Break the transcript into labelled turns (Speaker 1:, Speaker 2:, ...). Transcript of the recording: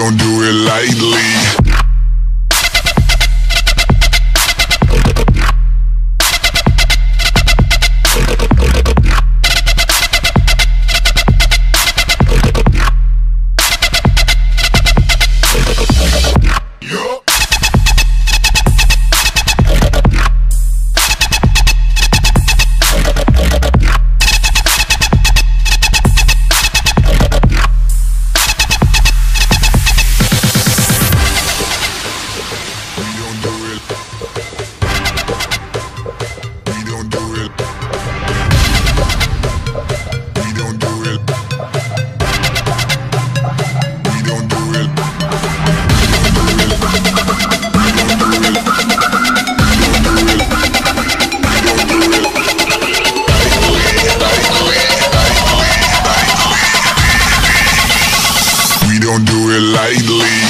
Speaker 1: don't do it lightly. Daily.